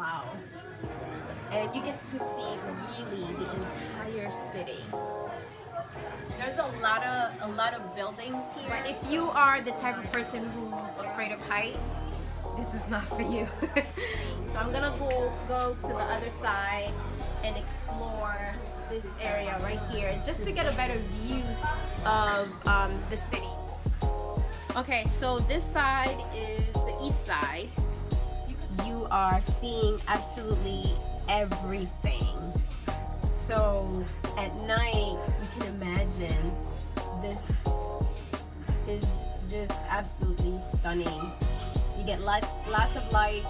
Wow. And you get to see really the entire city. There's a lot of a lot of buildings here. But if you are the type of person who's afraid of height, this is not for you. so I'm gonna go go to the other side and explore this area right here just to get a better view of um, the city. Okay, so this side is the east side. Are seeing absolutely everything. So at night, you can imagine this is just absolutely stunning. You get lots, lots of lights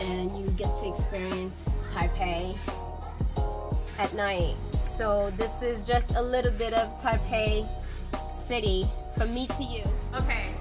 and you get to experience Taipei at night. So this is just a little bit of Taipei city from me to you. Okay,